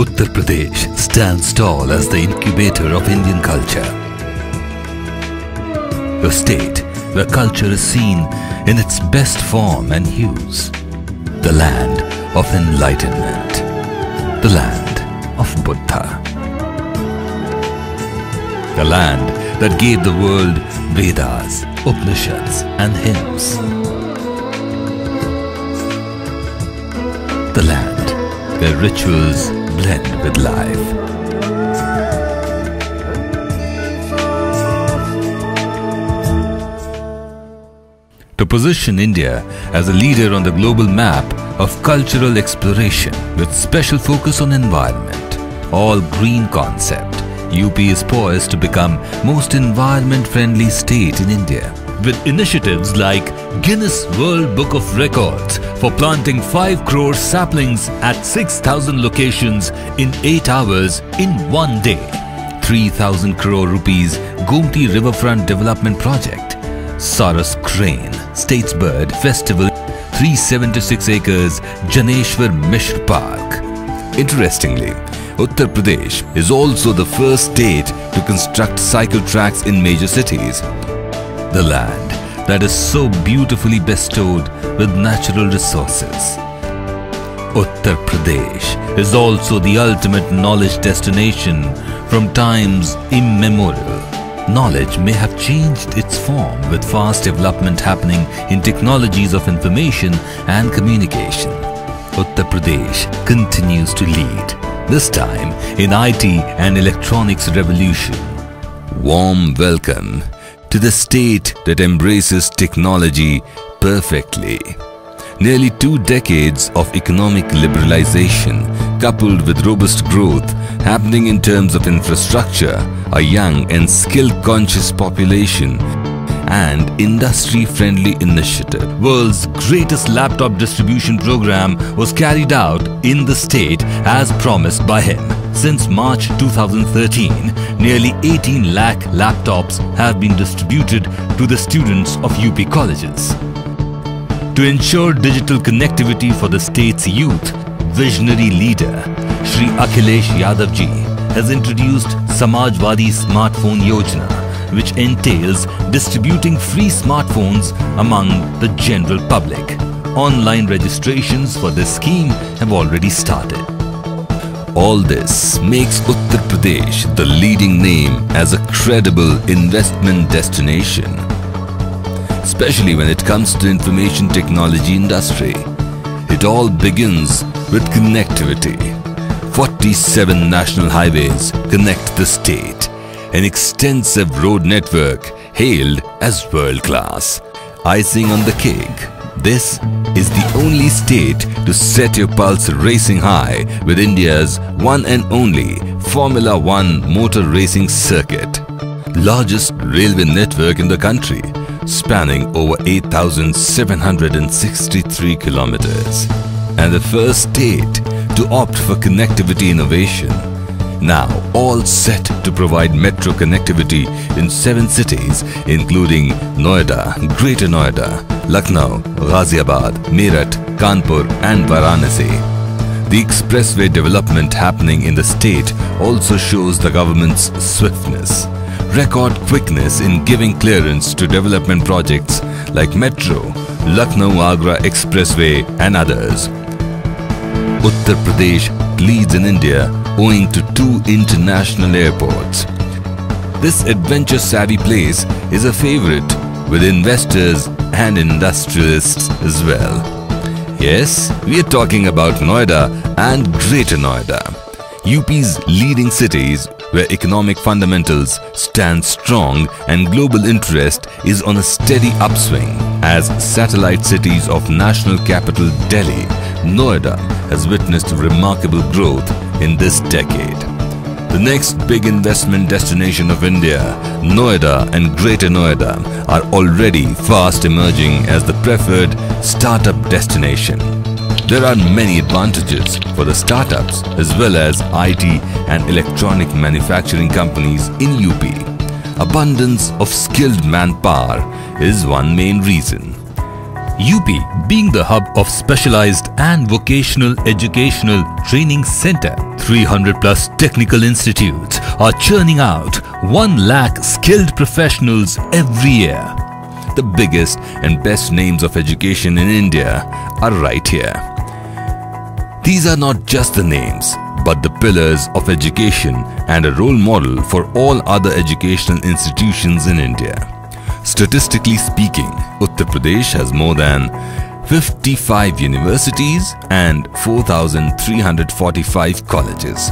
Uttar Pradesh stands tall as the incubator of Indian culture. A state where culture is seen in its best form and hues. The land of enlightenment. The land of Buddha. The land that gave the world Vedas, Upanishads and hymns. The land where rituals blend with life. To position India as a leader on the global map of cultural exploration with special focus on environment, all green concept, UP is poised to become most environment friendly state in India with initiatives like Guinness World Book of Records for planting 5 crore saplings at 6000 locations in 8 hours in one day. 3000 crore rupees Gomti Riverfront Development Project. Saras Crane States Bird Festival 376 acres Janeshwar Mishra Park. Interestingly, Uttar Pradesh is also the first state to construct cycle tracks in major cities. The land that is so beautifully bestowed with natural resources. Uttar Pradesh is also the ultimate knowledge destination from times immemorial. Knowledge may have changed its form with fast development happening in technologies of information and communication. Uttar Pradesh continues to lead, this time in IT and electronics revolution. Warm welcome to the state that embraces technology perfectly. Nearly two decades of economic liberalization coupled with robust growth happening in terms of infrastructure, a young and skill-conscious population and industry-friendly initiative. World's greatest laptop distribution program was carried out in the state as promised by him. Since March 2013, nearly 18 lakh laptops have been distributed to the students of UP colleges. To ensure digital connectivity for the state's youth, visionary leader Shri Akhilesh Yadav ji has introduced Samajwadi Smartphone Yojana, which entails distributing free smartphones among the general public. Online registrations for this scheme have already started. All this makes Uttar Pradesh the leading name as a credible investment destination especially when it comes to information technology industry. It all begins with connectivity. 47 national highways connect the state. An extensive road network hailed as world class. Icing on the cake. This is the only state to set your pulse racing high with India's one and only Formula One motor racing circuit. Largest railway network in the country spanning over 8,763 kilometers and the first state to opt for connectivity innovation. Now all set to provide metro connectivity in seven cities including Noida, Greater Noida, Lucknow, Ghaziabad, Meerut, Kanpur and Varanasi. The expressway development happening in the state also shows the government's swiftness record quickness in giving clearance to development projects like Metro, Lucknow-Agra Expressway and others. Uttar Pradesh leads in India owing to two international airports. This adventure-savvy place is a favorite with investors and industrialists as well. Yes, we are talking about Noida and Greater Noida, UP's leading cities where economic fundamentals stand strong and global interest is on a steady upswing. As satellite cities of national capital Delhi, Noida has witnessed remarkable growth in this decade. The next big investment destination of India, Noida and Greater Noida are already fast emerging as the preferred startup destination. There are many advantages for the startups as well as IT and electronic manufacturing companies in UP. Abundance of skilled manpower is one main reason. UP being the hub of specialized and vocational educational training center, 300 plus technical institutes are churning out 1 lakh skilled professionals every year. The biggest and best names of education in India are right here. These are not just the names, but the pillars of education and a role model for all other educational institutions in India. Statistically speaking, Uttar Pradesh has more than 55 universities and 4,345 colleges.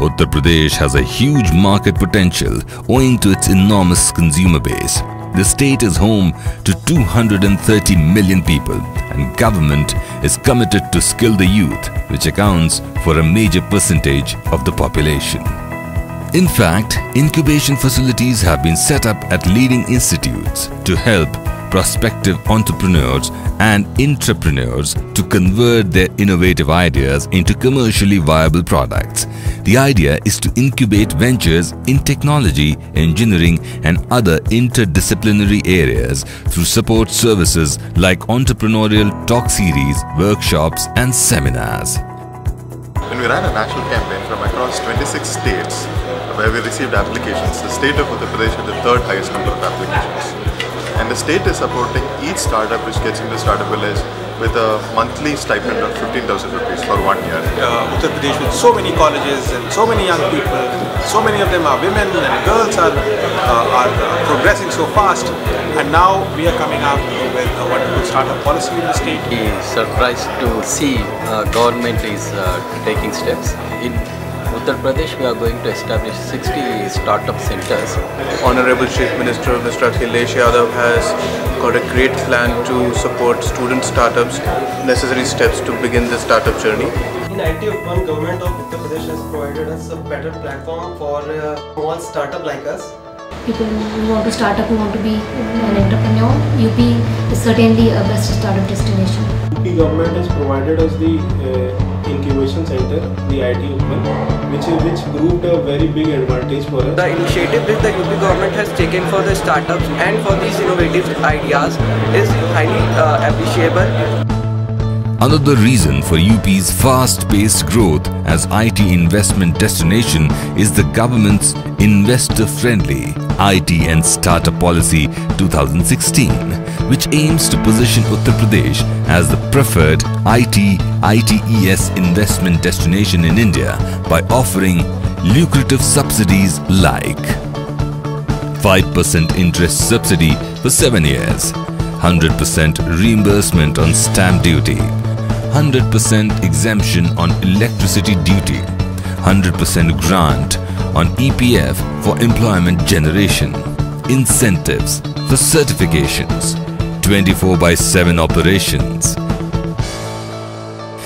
Uttar Pradesh has a huge market potential owing to its enormous consumer base. The state is home to 230 million people and government is committed to skill the youth which accounts for a major percentage of the population. In fact, incubation facilities have been set up at leading institutes to help prospective entrepreneurs and entrepreneurs to convert their innovative ideas into commercially viable products. The idea is to incubate ventures in technology, engineering and other interdisciplinary areas through support services like entrepreneurial talk series, workshops and seminars. When we ran a national campaign from across 26 states where we received applications, the state of Uttar Pradesh had the third highest number of applications and the state is supporting each startup which gets into startup village with a monthly stipend of 15,000 rupees for one year. Uh, Uttar Pradesh with so many colleges and so many young people, so many of them are women and girls are, uh, are uh, progressing so fast and now we are coming up with a wonderful startup policy in the state. He surprised to see uh, government is uh, taking steps. In Uttar Pradesh, we are going to establish 60 startup centers. Honorable Chief Minister Mr. Akhilesh Yadav has got a great plan to support student startups, necessary steps to begin the startup journey. In IT One government of Uttar Pradesh has provided us a better platform for a small startup like us. People who want to start up, who want to be an entrepreneur, UP is certainly a best startup destination. UP government has provided us the uh, incubation center, the IT Open, which which proved a very big advantage for us. The initiative which the UP government has taken for the startups and for these innovative ideas is highly uh, appreciable. Another reason for UP's fast-paced growth as IT investment destination is the government's investor-friendly IT and Startup Policy 2016, which aims to position Uttar Pradesh as the preferred IT ITES investment destination in India by offering lucrative subsidies like 5% interest subsidy for 7 years, 100% reimbursement on stamp duty, 100% exemption on electricity duty, 100% grant on EPF for employment generation, incentives for certifications, 24 by 7 operations,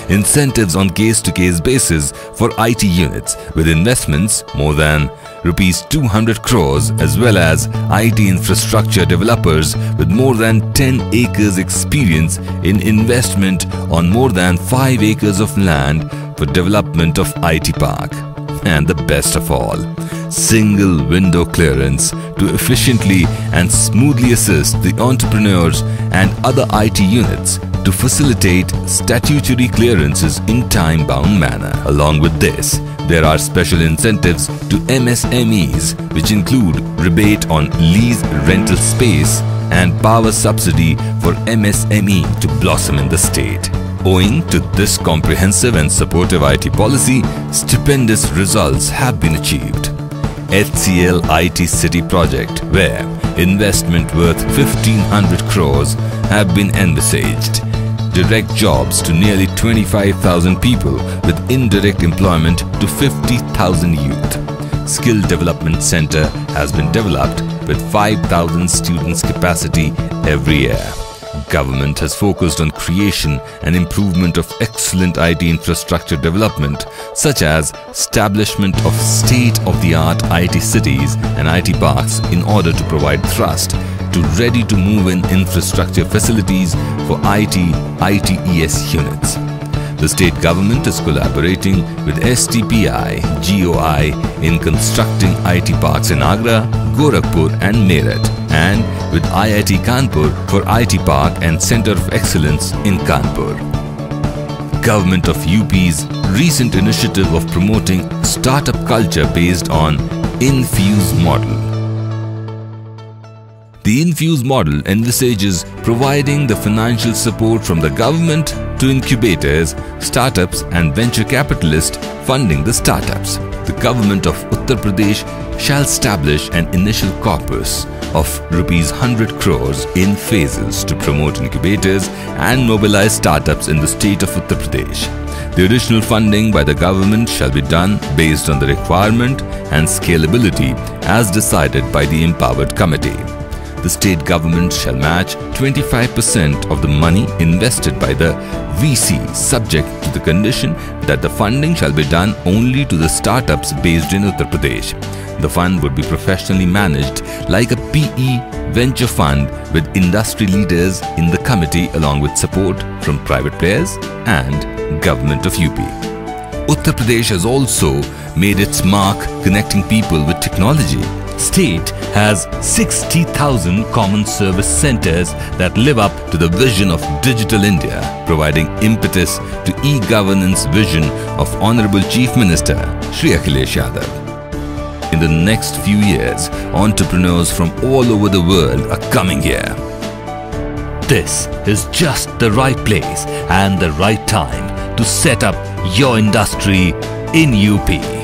incentives on case-to-case -case basis for IT units with investments more than rupees 200 crores as well as IT infrastructure developers with more than 10 acres experience in investment on more than 5 acres of land for development of IT park. And the best of all, single window clearance to efficiently and smoothly assist the entrepreneurs and other IT units to facilitate statutory clearances in time-bound manner. Along with this, there are special incentives to MSMEs which include rebate on lease rental space and power subsidy for MSME to blossom in the state. Owing to this comprehensive and supportive IT policy, stupendous results have been achieved. HCL IT City project where investment worth 1500 crores have been envisaged direct jobs to nearly 25,000 people with indirect employment to 50,000 youth. Skill Development Center has been developed with 5,000 students capacity every year. Government has focused on creation and improvement of excellent IT infrastructure development such as establishment of state-of-the-art IT cities and IT parks in order to provide thrust to ready-to-move-in infrastructure facilities for IT, ITES units. The state government is collaborating with STPI, GOI in constructing IT parks in Agra, Gorakhpur and Meerut and with IIT Kanpur for IT Park and Center of Excellence in Kanpur. Government of UP's recent initiative of promoting startup culture based on Infuse model. The Infuse model envisages providing the financial support from the government to incubators, startups and venture capitalists funding the startups. The government of Uttar Pradesh shall establish an initial corpus of rupees 100 crores in phases to promote incubators and mobilize startups in the state of Uttar Pradesh. The additional funding by the government shall be done based on the requirement and scalability as decided by the empowered committee the state government shall match 25% of the money invested by the VC subject to the condition that the funding shall be done only to the startups based in Uttar Pradesh. The fund would be professionally managed like a PE venture fund with industry leaders in the committee along with support from private players and government of UP. Uttar Pradesh has also made its mark connecting people with technology state has 60,000 common service centers that live up to the vision of Digital India, providing impetus to e-governance vision of Honorable Chief Minister Shri Akhilesh Yadav. In the next few years, entrepreneurs from all over the world are coming here. This is just the right place and the right time to set up your industry in UP.